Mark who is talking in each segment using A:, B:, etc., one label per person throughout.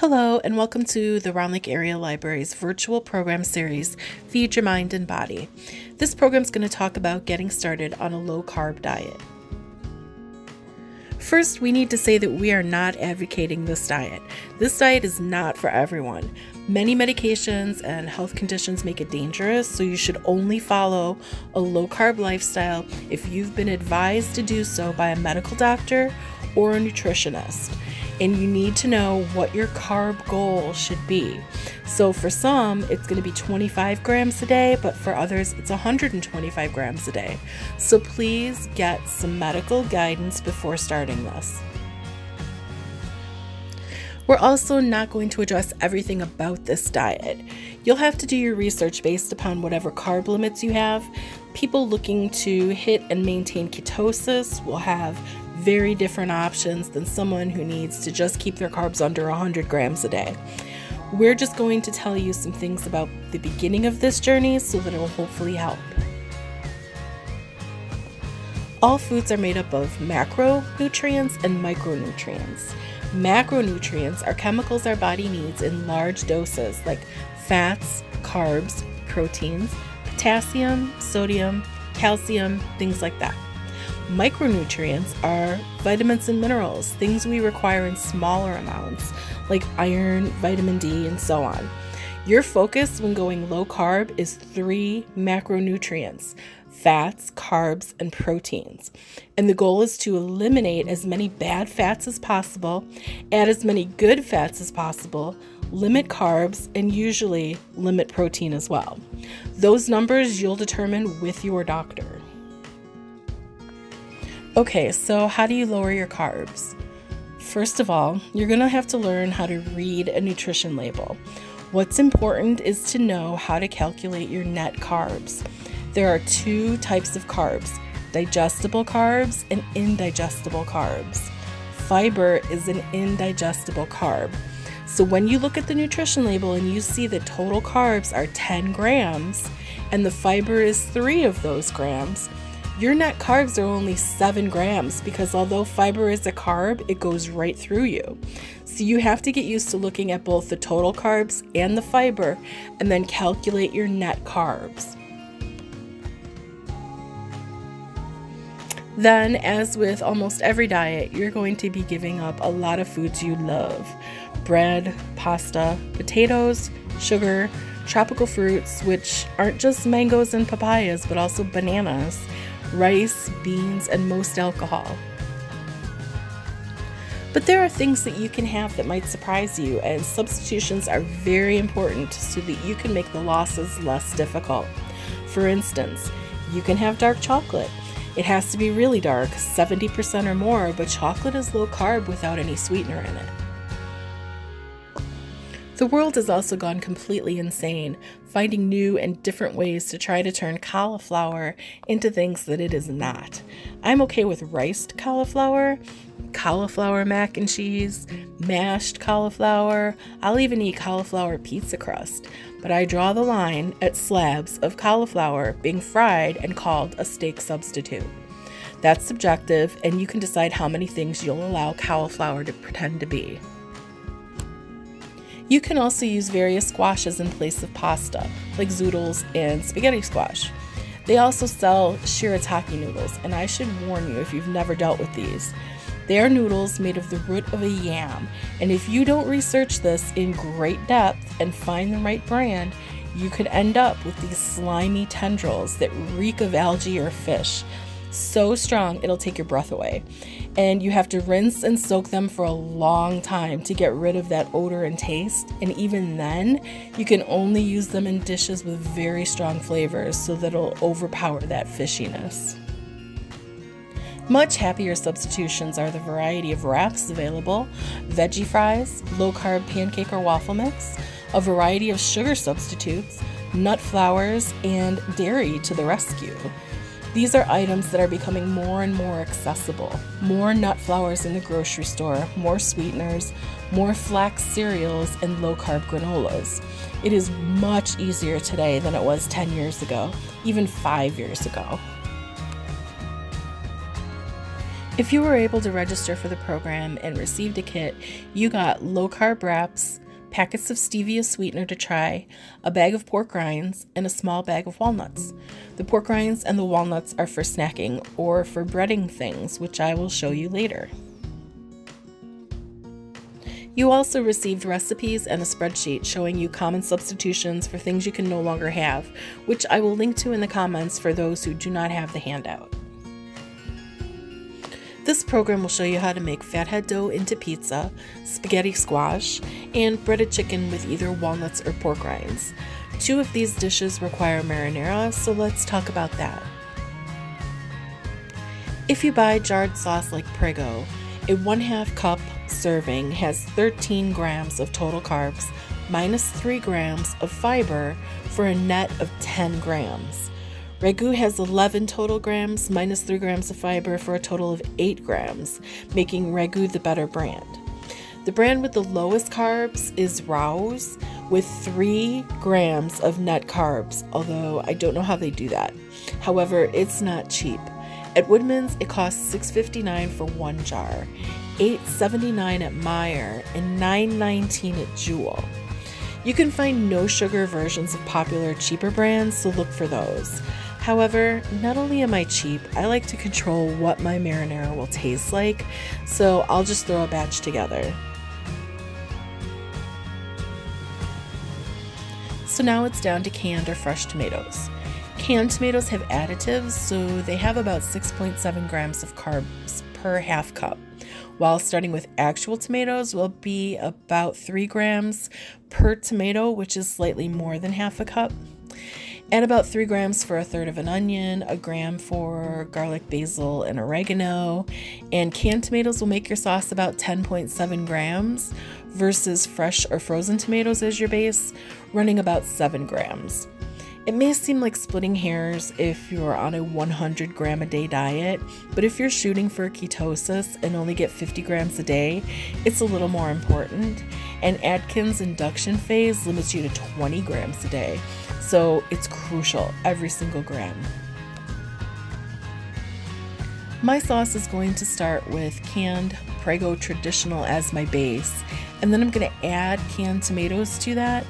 A: Hello, and welcome to the Round Lake Area Library's virtual program series, Feed Your Mind and Body. This program is going to talk about getting started on a low carb diet. First, we need to say that we are not advocating this diet. This diet is not for everyone. Many medications and health conditions make it dangerous, so you should only follow a low carb lifestyle if you've been advised to do so by a medical doctor or a nutritionist and you need to know what your carb goal should be. So, for some, it's going to be 25 grams a day, but for others, it's 125 grams a day. So, please get some medical guidance before starting this. We're also not going to address everything about this diet. You'll have to do your research based upon whatever carb limits you have. People looking to hit and maintain ketosis will have very different options than someone who needs to just keep their carbs under 100 grams a day. We're just going to tell you some things about the beginning of this journey so that it will hopefully help. All foods are made up of macronutrients and micronutrients. Macronutrients are chemicals our body needs in large doses, like fats, carbs, proteins, potassium, sodium, calcium, things like that. Micronutrients are vitamins and minerals, things we require in smaller amounts, like iron, vitamin D, and so on. Your focus when going low carb is three macronutrients fats, carbs, and proteins. And the goal is to eliminate as many bad fats as possible, add as many good fats as possible, limit carbs, and usually limit protein as well. Those numbers you'll determine with your doctor. Okay, so how do you lower your carbs? First of all, you're going to have to learn how to read a nutrition label. What's important is to know how to calculate your net carbs. There are two types of carbs digestible carbs and indigestible carbs. Fiber is an indigestible carb. So when you look at the nutrition label and you see that total carbs are 10 grams and the fiber is 3 of those grams, your net carbs are only 7 grams because although fiber is a carb, it goes right through you. So you have to get used to looking at both the total carbs and the fiber and then calculate your net carbs. Then, as with almost every diet, you're going to be giving up a lot of foods you love bread, pasta, potatoes, sugar, tropical fruits, which aren't just mangoes and papayas, but also bananas rice, beans, and most alcohol. But there are things that you can have that might surprise you, and substitutions are very important so that you can make the losses less difficult. For instance, you can have dark chocolate. It has to be really dark, 70% or more, but chocolate is low carb without any sweetener in it. The world has also gone completely insane, finding new and different ways to try to turn cauliflower into things that it is not. I'm okay with riced cauliflower, cauliflower mac and cheese, mashed cauliflower, I'll even eat cauliflower pizza crust, but I draw the line at slabs of cauliflower being fried and called a steak substitute. That's subjective, and you can decide how many things you'll allow cauliflower to pretend to be. You can also use various squashes in place of pasta, like zoodles and spaghetti squash. They also sell shirataki noodles, and I should warn you if you've never dealt with these. They are noodles made of the root of a yam, and if you don't research this in great depth and find the right brand, you could end up with these slimy tendrils that reek of algae or fish so strong it'll take your breath away. And you have to rinse and soak them for a long time to get rid of that odor and taste. And even then, you can only use them in dishes with very strong flavors so that it'll overpower that fishiness. Much happier substitutions are the variety of wraps available, veggie fries, low carb pancake or waffle mix, a variety of sugar substitutes, nut flours, and dairy to the rescue. These are items that are becoming more and more accessible. More nut flours in the grocery store, more sweeteners, more flax cereals, and low carb granolas. It is much easier today than it was 10 years ago, even five years ago. If you were able to register for the program and received a kit, you got low carb wraps, packets of stevia sweetener to try, a bag of pork rinds, and a small bag of walnuts. The pork rinds and the walnuts are for snacking or for breading things, which I will show you later. You also received recipes and a spreadsheet showing you common substitutions for things you can no longer have, which I will link to in the comments for those who do not have the handout. This program will show you how to make fathead dough into pizza, spaghetti squash, and breaded chicken with either walnuts or pork rinds. Two of these dishes require marinara, so let's talk about that. If you buy jarred sauce like Prego, a 1 half cup serving has 13 grams of total carbs minus 3 grams of fiber for a net of 10 grams. Ragu has 11 total grams minus 3 grams of fiber for a total of 8 grams, making Ragu the better brand. The brand with the lowest carbs is Rao's with 3 grams of net carbs, although I don't know how they do that. However, it's not cheap. At Woodman's, it costs $6.59 for one jar, $8.79 at Meijer, and $9.19 at Jewel. You can find no sugar versions of popular cheaper brands, so look for those. However, not only am I cheap, I like to control what my marinara will taste like, so I'll just throw a batch together. So now it's down to canned or fresh tomatoes. Canned tomatoes have additives, so they have about 6.7 grams of carbs per half cup, while starting with actual tomatoes will be about 3 grams per tomato, which is slightly more than half a cup. Add about 3 grams for a third of an onion, a gram for garlic, basil, and oregano. And canned tomatoes will make your sauce about 10.7 grams versus fresh or frozen tomatoes as your base, running about 7 grams. It may seem like splitting hairs if you're on a 100 gram a day diet, but if you're shooting for ketosis and only get 50 grams a day, it's a little more important. And Atkins induction phase limits you to 20 grams a day. So it's crucial, every single gram. My sauce is going to start with canned Prego Traditional as my base, and then I'm going to add canned tomatoes to that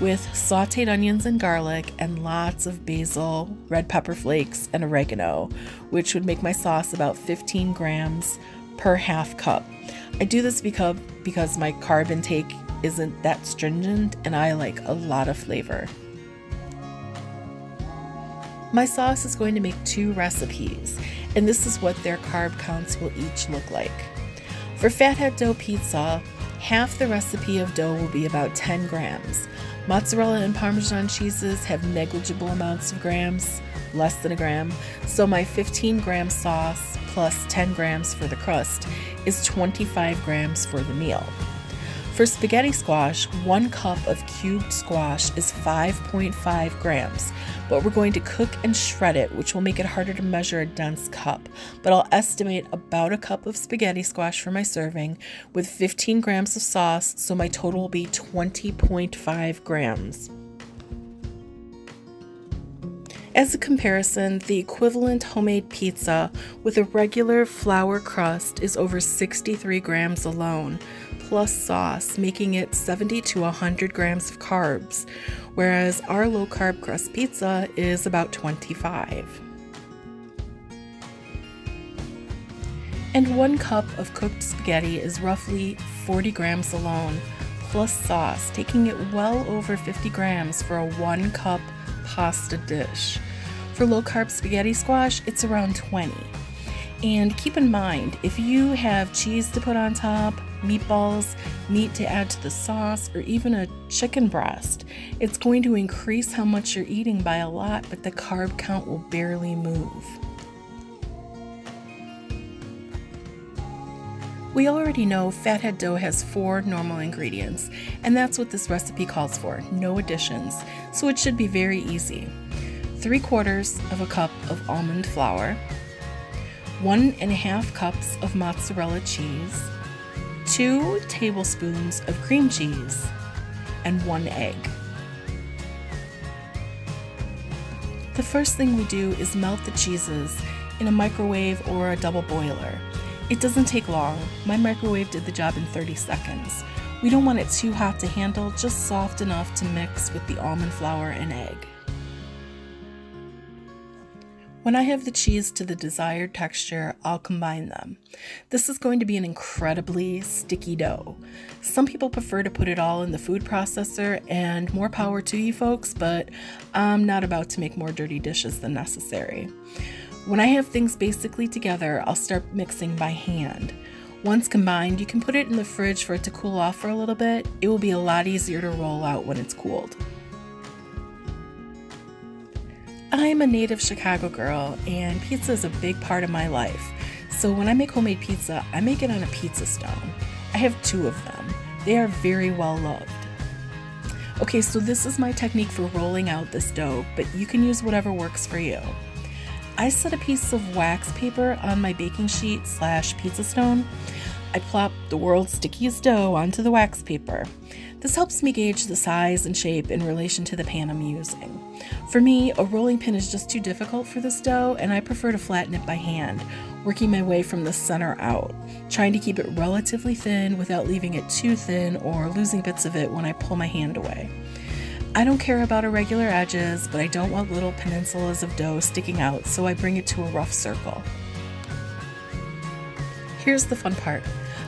A: with sauteed onions and garlic and lots of basil, red pepper flakes, and oregano, which would make my sauce about 15 grams per half cup. I do this because, because my carb intake isn't that stringent and I like a lot of flavor. My sauce is going to make two recipes, and this is what their carb counts will each look like. For fathead dough pizza, half the recipe of dough will be about 10 grams. Mozzarella and Parmesan cheeses have negligible amounts of grams, less than a gram, so my 15 gram sauce plus 10 grams for the crust is 25 grams for the meal. For spaghetti squash, one cup of cubed squash is 5.5 grams, but we're going to cook and shred it, which will make it harder to measure a dense cup. But I'll estimate about a cup of spaghetti squash for my serving with 15 grams of sauce, so my total will be 20.5 grams. As a comparison, the equivalent homemade pizza with a regular flour crust is over 63 grams alone, plus sauce, making it 70 to 100 grams of carbs, whereas our low carb crust pizza is about 25. And one cup of cooked spaghetti is roughly 40 grams alone, plus sauce, taking it well over 50 grams for a one cup pasta dish. For low carb spaghetti squash, it's around 20. And keep in mind, if you have cheese to put on top, meatballs, meat to add to the sauce, or even a chicken breast. It's going to increase how much you're eating by a lot, but the carb count will barely move. We already know fathead dough has four normal ingredients, and that's what this recipe calls for no additions, so it should be very easy. Three quarters of a cup of almond flour, one and a half cups of mozzarella cheese, 2 tablespoons of cream cheese, and 1 egg. The first thing we do is melt the cheeses in a microwave or a double boiler. It doesn't take long. My microwave did the job in 30 seconds. We don't want it too hot to handle, just soft enough to mix with the almond flour and egg. When I have the cheese to the desired texture, I'll combine them. This is going to be an incredibly sticky dough. Some people prefer to put it all in the food processor, and more power to you folks, but I'm not about to make more dirty dishes than necessary. When I have things basically together, I'll start mixing by hand. Once combined, you can put it in the fridge for it to cool off for a little bit. It will be a lot easier to roll out when it's cooled. I'm a native Chicago girl, and pizza is a big part of my life. So when I make homemade pizza, I make it on a pizza stone. I have two of them. They are very well loved. Okay, so this is my technique for rolling out this dough, but you can use whatever works for you. I set a piece of wax paper on my baking sheet slash pizza stone. I plop the world's stickiest dough onto the wax paper. This helps me gauge the size and shape in relation to the pan I'm using. For me, a rolling pin is just too difficult for this dough, and I prefer to flatten it by hand, working my way from the center out, trying to keep it relatively thin without leaving it too thin or losing bits of it when I pull my hand away. I don't care about irregular edges, but I don't want little peninsulas of dough sticking out, so I bring it to a rough circle. Here's the fun part.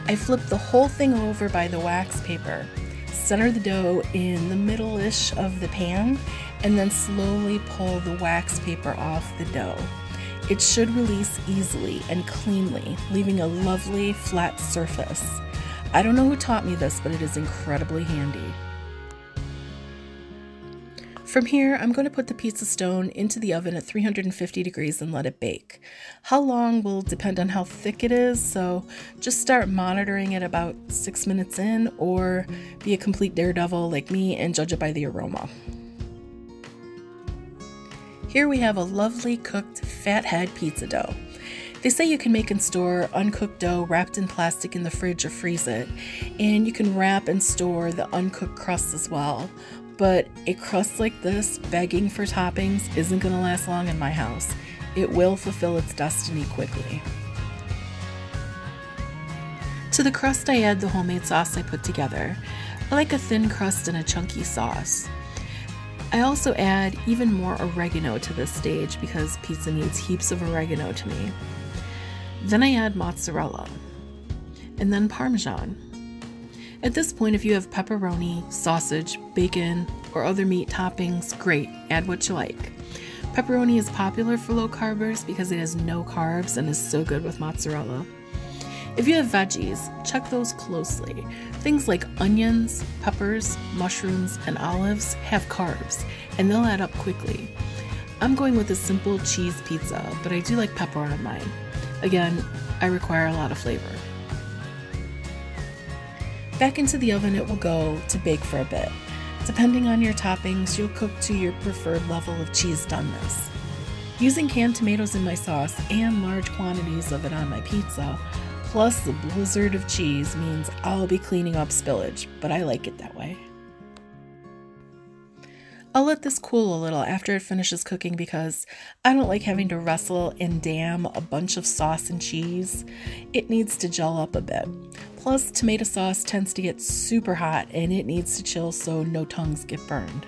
A: I flip the whole thing over by the wax paper Center the dough in the middle-ish of the pan and then slowly pull the wax paper off the dough. It should release easily and cleanly, leaving a lovely flat surface. I don't know who taught me this, but it is incredibly handy. From here, I'm going to put the pizza stone into the oven at 350 degrees and let it bake. How long will depend on how thick it is, so just start monitoring it about six minutes in, or be a complete daredevil like me and judge it by the aroma. Here we have a lovely cooked fathead pizza dough. They say you can make and store uncooked dough wrapped in plastic in the fridge or freeze it, and you can wrap and store the uncooked crust as well but a crust like this, begging for toppings, isn't going to last long in my house. It will fulfill its destiny quickly. To the crust, I add the homemade sauce I put together. I like a thin crust and a chunky sauce. I also add even more oregano to this stage because pizza needs heaps of oregano to me. Then I add mozzarella, and then parmesan. At this point, if you have pepperoni, sausage, bacon, or other meat toppings, great, add what you like. Pepperoni is popular for low carbers because it has no carbs and is so good with mozzarella. If you have veggies, check those closely. Things like onions, peppers, mushrooms, and olives have carbs, and they'll add up quickly. I'm going with a simple cheese pizza, but I do like pepper on mine. Again, I require a lot of flavor. Back into the oven it will go to bake for a bit. Depending on your toppings, you'll cook to your preferred level of cheese doneness. Using canned tomatoes in my sauce and large quantities of it on my pizza, plus the blizzard of cheese means I'll be cleaning up spillage, but I like it that way. I'll let this cool a little after it finishes cooking because I don't like having to wrestle and dam a bunch of sauce and cheese. It needs to gel up a bit. Plus, tomato sauce tends to get super hot and it needs to chill so no tongues get burned.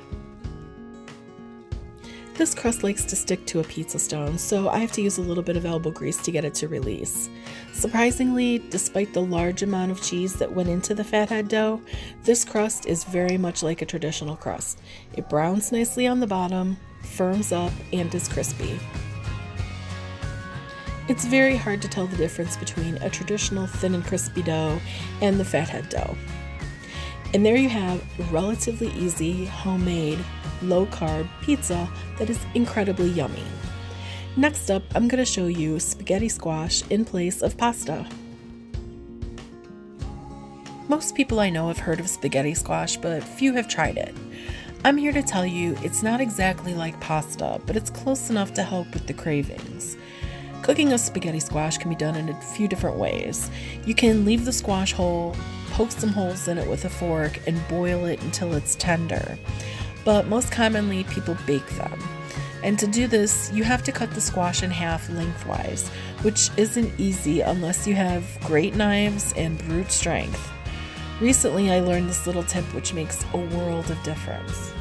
A: This crust likes to stick to a pizza stone, so I have to use a little bit of elbow grease to get it to release. Surprisingly, despite the large amount of cheese that went into the fathead dough, this crust is very much like a traditional crust. It browns nicely on the bottom, firms up, and is crispy. It's very hard to tell the difference between a traditional thin and crispy dough and the fathead dough. And there you have relatively easy, homemade, low carb pizza that is incredibly yummy. Next up, I'm going to show you spaghetti squash in place of pasta. Most people I know have heard of spaghetti squash, but few have tried it. I'm here to tell you it's not exactly like pasta, but it's close enough to help with the cravings. Cooking a spaghetti squash can be done in a few different ways. You can leave the squash whole, poke some holes in it with a fork, and boil it until it's tender. But most commonly, people bake them. And to do this, you have to cut the squash in half lengthwise, which isn't easy unless you have great knives and brute strength. Recently, I learned this little tip which makes a world of difference.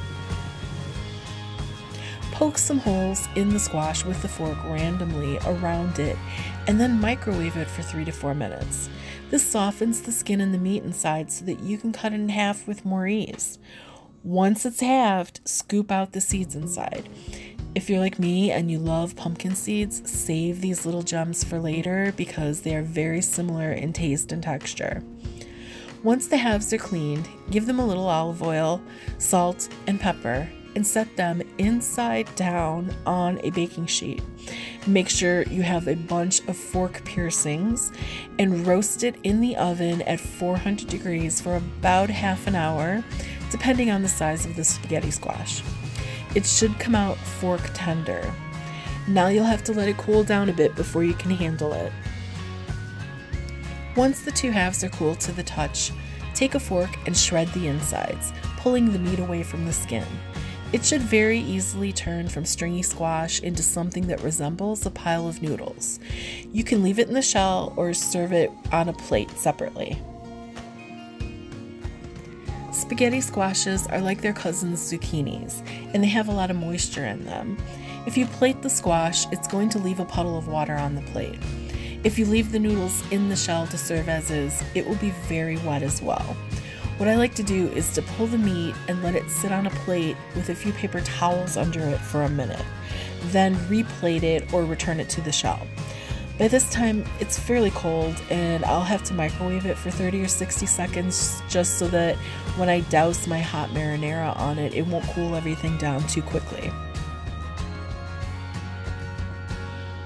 A: Poke some holes in the squash with the fork randomly around it and then microwave it for 3 to 4 minutes. This softens the skin and the meat inside so that you can cut it in half with more ease. Once it's halved, scoop out the seeds inside. If you're like me and you love pumpkin seeds, save these little gems for later because they are very similar in taste and texture. Once the halves are cleaned, give them a little olive oil, salt, and pepper, and set them inside down on a baking sheet. Make sure you have a bunch of fork piercings and roast it in the oven at 400 degrees for about half an hour, depending on the size of the spaghetti squash. It should come out fork tender. Now you'll have to let it cool down a bit before you can handle it. Once the two halves are cool to the touch, take a fork and shred the insides, pulling the meat away from the skin. It should very easily turn from stringy squash into something that resembles a pile of noodles. You can leave it in the shell or serve it on a plate separately. Spaghetti squashes are like their cousins zucchinis, and they have a lot of moisture in them. If you plate the squash, it's going to leave a puddle of water on the plate. If you leave the noodles in the shell to serve as is, it will be very wet as well. What I like to do is to pull the meat and let it sit on a plate with a few paper towels under it for a minute, then replate it or return it to the shell. By this time, it's fairly cold, and I'll have to microwave it for 30 or 60 seconds just so that when I douse my hot marinara on it, it won't cool everything down too quickly.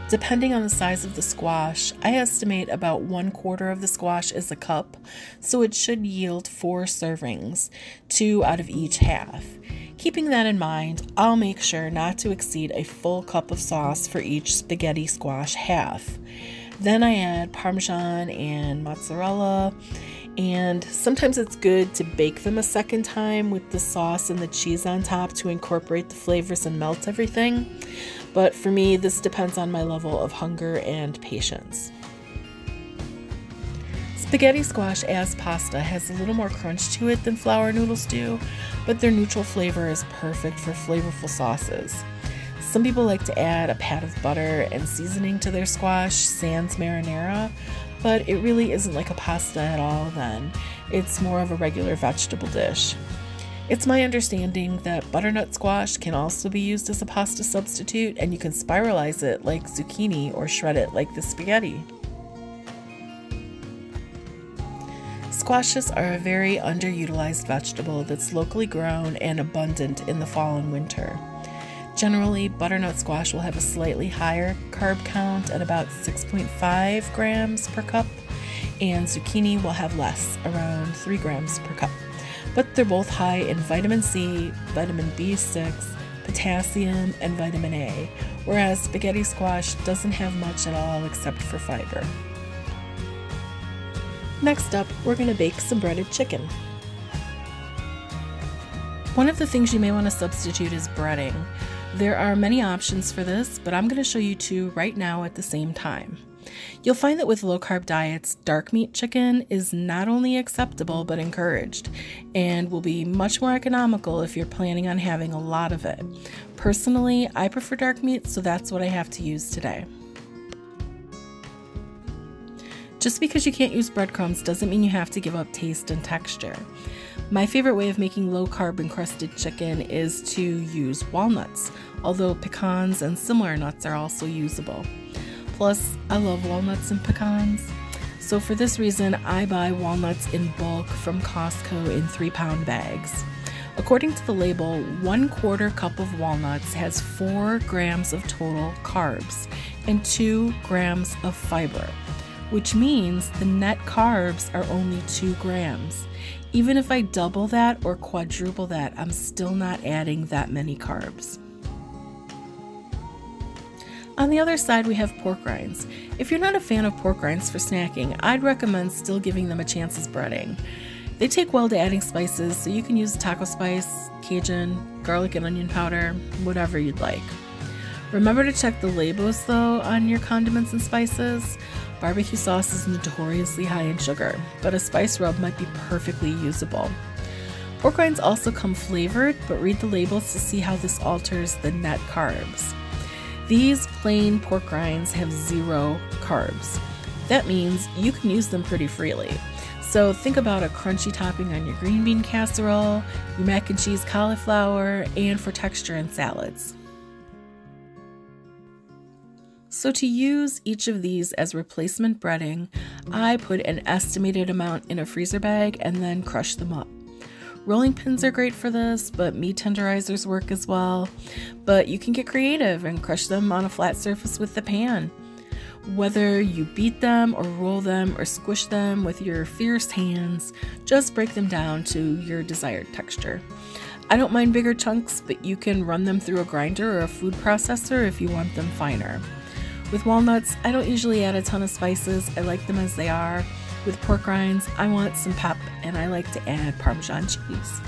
A: Depending on the size of the squash, I estimate about one quarter of the squash is a cup, so it should yield four servings, two out of each half. Keeping that in mind, I'll make sure not to exceed a full cup of sauce for each spaghetti squash half. Then I add parmesan and mozzarella, and sometimes it's good to bake them a second time with the sauce and the cheese on top to incorporate the flavors and melt everything. But for me, this depends on my level of hunger and patience. Spaghetti squash as pasta has a little more crunch to it than flour noodles do, but their neutral flavor is perfect for flavorful sauces. Some people like to add a pat of butter and seasoning to their squash, sans marinara, but it really isn't like a pasta at all then. It's more of a regular vegetable dish. It's my understanding that butternut squash can also be used as a pasta substitute, and you can spiralize it like zucchini or shred it like the spaghetti. Squashes are a very underutilized vegetable that's locally grown and abundant in the fall and winter. Generally, butternut squash will have a slightly higher carb count at about 6.5 grams per cup, and zucchini will have less, around 3 grams per cup but they're both high in vitamin C, vitamin B6, potassium, and vitamin A, whereas spaghetti squash doesn't have much at all except for fiber. Next up, we're going to bake some breaded chicken. One of the things you may want to substitute is breading. There are many options for this, but I'm going to show you two right now at the same time. You'll find that with low carb diets, dark meat chicken is not only acceptable but encouraged and will be much more economical if you're planning on having a lot of it. Personally, I prefer dark meat, so that's what I have to use today. Just because you can't use breadcrumbs doesn't mean you have to give up taste and texture. My favorite way of making low carb encrusted chicken is to use walnuts, although pecans and similar nuts are also usable. Plus, I love walnuts and pecans. So, for this reason, I buy walnuts in bulk from Costco in three pound bags. According to the label, one quarter cup of walnuts has four grams of total carbs and two grams of fiber, which means the net carbs are only two grams. Even if I double that or quadruple that, I'm still not adding that many carbs. On the other side, we have pork rinds. If you're not a fan of pork rinds for snacking, I'd recommend still giving them a chance as breading. They take well to adding spices, so you can use taco spice, Cajun, garlic and onion powder, whatever you'd like. Remember to check the labels though on your condiments and spices. Barbecue sauce is notoriously high in sugar, but a spice rub might be perfectly usable. Pork rinds also come flavored, but read the labels to see how this alters the net carbs. These plain pork rinds have zero carbs. That means you can use them pretty freely. So think about a crunchy topping on your green bean casserole, your mac and cheese cauliflower, and for texture in salads. So to use each of these as replacement breading, I put an estimated amount in a freezer bag and then crush them up. Rolling pins are great for this, but meat tenderizers work as well. But you can get creative and crush them on a flat surface with the pan. Whether you beat them or roll them or squish them with your fierce hands, just break them down to your desired texture. I don't mind bigger chunks, but you can run them through a grinder or a food processor if you want them finer. With walnuts, I don't usually add a ton of spices, I like them as they are. With pork rinds, I want some pep and I like to add Parmesan cheese.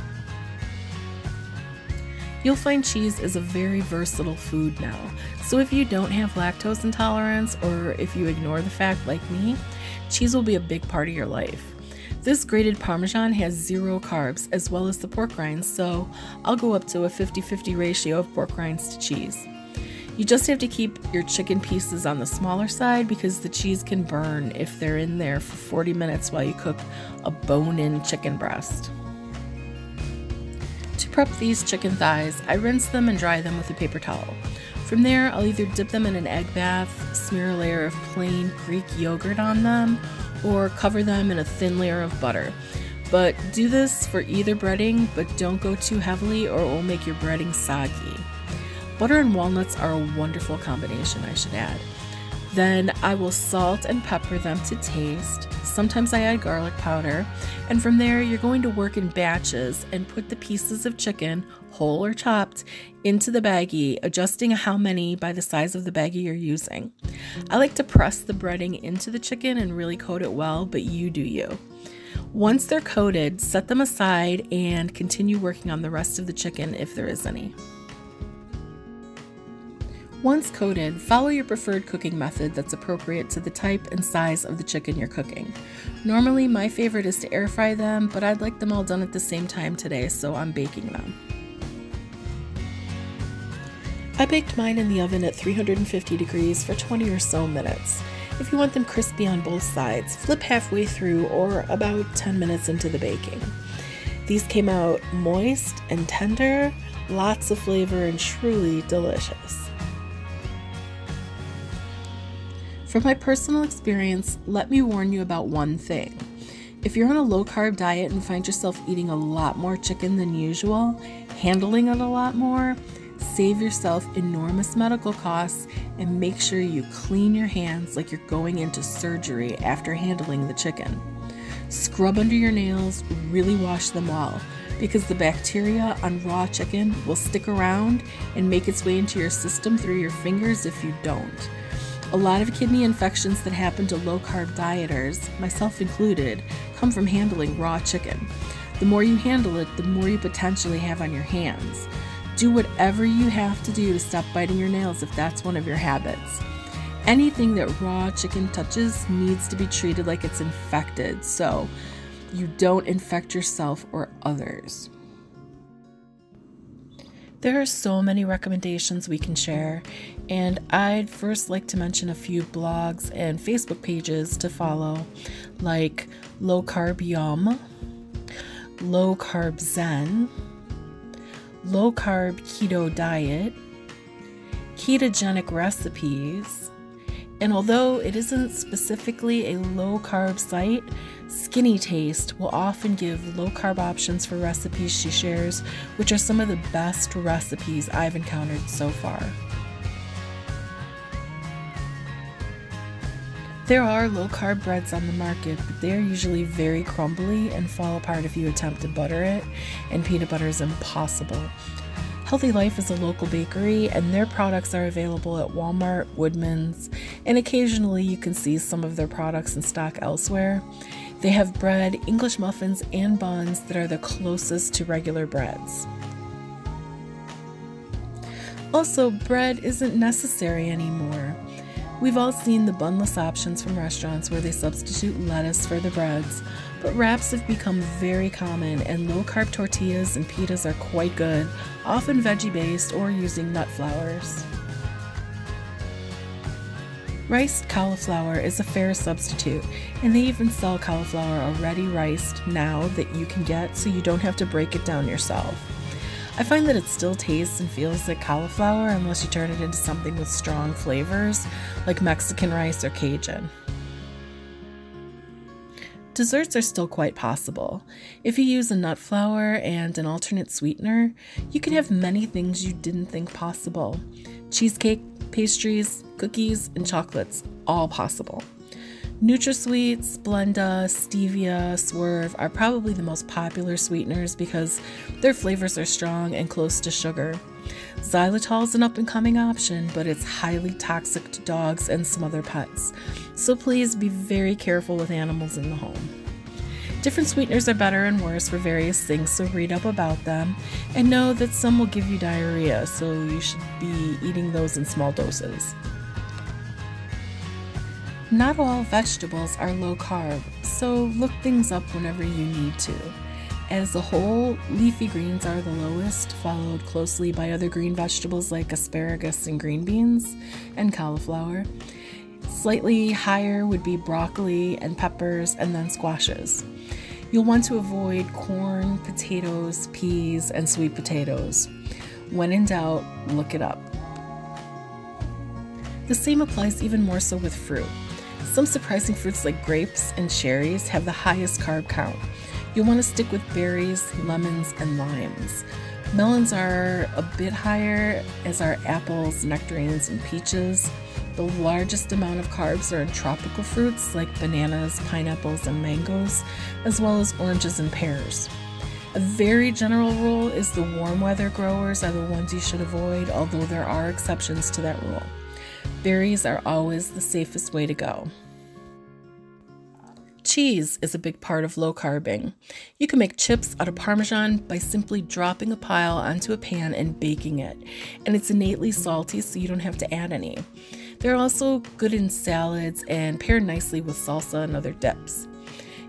A: You'll find cheese is a very versatile food now, so if you don't have lactose intolerance or if you ignore the fact, like me, cheese will be a big part of your life. This grated Parmesan has zero carbs as well as the pork rinds, so I'll go up to a 50 50 ratio of pork rinds to cheese. You just have to keep your chicken pieces on the smaller side because the cheese can burn if they're in there for 40 minutes while you cook a bone in chicken breast To prep these chicken thighs, I rinse them and dry them with a paper towel. From there, I'll either dip them in an egg bath, smear a layer of plain Greek yogurt on them, or cover them in a thin layer of butter. But do this for either breading, but don't go too heavily or it will make your breading soggy. Butter and walnuts are a wonderful combination, I should add. Then I will salt and pepper them to taste. Sometimes I add garlic powder. And from there, you're going to work in batches and put the pieces of chicken, whole or chopped, into the baggie, adjusting how many by the size of the baggie you're using. I like to press the breading into the chicken and really coat it well, but you do you. Once they're coated, set them aside and continue working on the rest of the chicken if there is any. Once coated, follow your preferred cooking method that's appropriate to the type and size of the chicken you're cooking. Normally, my favorite is to air fry them, but I'd like them all done at the same time today, so I'm baking them. I baked mine in the oven at 350 degrees for 20 or so minutes. If you want them crispy on both sides, flip halfway through or about 10 minutes into the baking. These came out moist and tender, lots of flavor, and truly delicious. From my personal experience, let me warn you about one thing. If you're on a low carb diet and find yourself eating a lot more chicken than usual, handling it a lot more, save yourself enormous medical costs and make sure you clean your hands like you're going into surgery after handling the chicken. Scrub under your nails, really wash them well because the bacteria on raw chicken will stick around and make its way into your system through your fingers if you don't. A lot of kidney infections that happen to low carb dieters, myself included, come from handling raw chicken. The more you handle it, the more you potentially have on your hands. Do whatever you have to do to stop biting your nails if that's one of your habits. Anything that raw chicken touches needs to be treated like it's infected so you don't infect yourself or others. There are so many recommendations we can share, and I'd first like to mention a few blogs and Facebook pages to follow, like Low Carb Yum, Low Carb Zen, Low Carb Keto Diet, Ketogenic Recipes, and although it isn't specifically a low carb site, Skinny Taste will often give low carb options for recipes she shares, which are some of the best recipes I've encountered so far. There are low carb breads on the market, but they are usually very crumbly and fall apart if you attempt to butter it, and peanut butter is impossible. Healthy Life is a local bakery, and their products are available at Walmart, Woodman's, and occasionally you can see some of their products in stock elsewhere. They have bread, English muffins, and buns that are the closest to regular breads. Also, bread isn't necessary anymore. We've all seen the bunless options from restaurants where they substitute lettuce for the breads, but wraps have become very common, and low carb tortillas and pitas are quite good, often veggie based or using nut flours. Riced cauliflower is a fair substitute, and they even sell cauliflower already riced now that you can get so you don't have to break it down yourself. I find that it still tastes and feels like cauliflower unless you turn it into something with strong flavors like Mexican rice or Cajun. Desserts are still quite possible. If you use a nut flour and an alternate sweetener, you can have many things you didn't think possible. Cheesecake, pastries, cookies, and chocolates, all possible. NutraSweet, Splenda, Stevia, Swerve are probably the most popular sweeteners because their flavors are strong and close to sugar. Xylitol is an up and coming option, but it's highly toxic to dogs and some other pets, so please be very careful with animals in the home. Different sweeteners are better and worse for various things, so read up about them and know that some will give you diarrhea, so you should be eating those in small doses. Not all vegetables are low carb, so look things up whenever you need to. As a whole, leafy greens are the lowest, followed closely by other green vegetables like asparagus and green beans and cauliflower. Slightly higher would be broccoli and peppers, and then squashes. You'll want to avoid corn, potatoes, peas, and sweet potatoes. When in doubt, look it up. The same applies even more so with fruit. Some surprising fruits like grapes and cherries have the highest carb count. You'll want to stick with berries, lemons, and limes. Melons are a bit higher, as are apples, nectarines, and peaches. The largest amount of carbs are in tropical fruits like bananas, pineapples, and mangoes, as well as oranges and pears. A very general rule is the warm weather growers are the ones you should avoid, although there are exceptions to that rule. Berries are always the safest way to go. Cheese is a big part of low carbing. You can make chips out of Parmesan by simply dropping a pile onto a pan and baking it, and it's innately salty so you don't have to add any. They're also good in salads and pair nicely with salsa and other dips.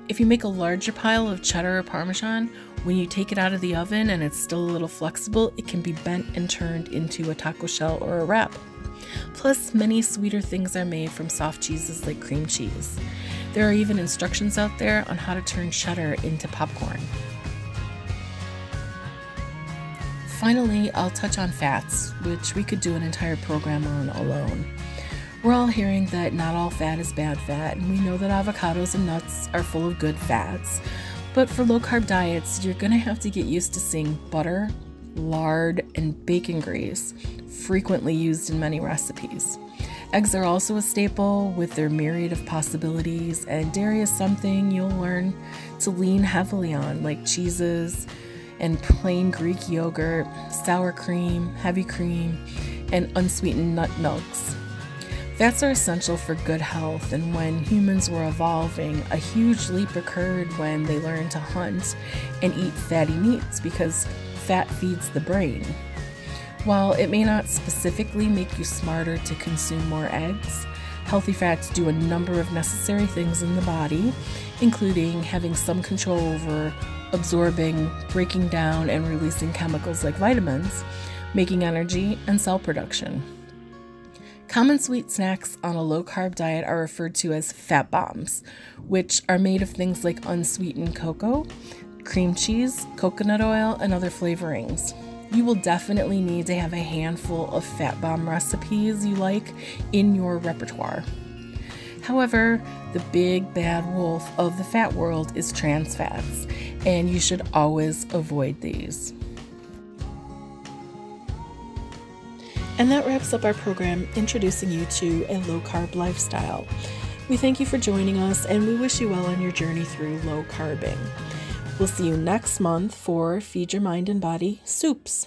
A: If you make a larger pile of cheddar or Parmesan, when you take it out of the oven and it's still a little flexible, it can be bent and turned into a taco shell or a wrap. Plus, many sweeter things are made from soft cheeses like cream cheese. There are even instructions out there on how to turn cheddar into popcorn. Finally, I'll touch on fats, which we could do an entire program on alone. We're all hearing that not all fat is bad fat, and we know that avocados and nuts are full of good fats. But for low carb diets, you're going to have to get used to seeing butter, lard, and bacon grease frequently used in many recipes. Eggs are also a staple with their myriad of possibilities, and dairy is something you'll learn to lean heavily on, like cheeses and plain Greek yogurt, sour cream, heavy cream, and unsweetened nut milks. Fats are essential for good health, and when humans were evolving, a huge leap occurred when they learned to hunt and eat fatty meats because fat feeds the brain. While it may not specifically make you smarter to consume more eggs, healthy fats do a number of necessary things in the body, including having some control over absorbing, breaking down, and releasing chemicals like vitamins, making energy, and cell production. Common sweet snacks on a low carb diet are referred to as fat bombs, which are made of things like unsweetened cocoa, cream cheese, coconut oil, and other flavorings you will definitely need to have a handful of fat bomb recipes you like in your repertoire. However, the big bad wolf of the fat world is trans fats, and you should always avoid these. And that wraps up our program introducing you to a low carb lifestyle. We thank you for joining us and we wish you well on your journey through low carbing. We'll see you next month for Feed Your Mind and Body Soups.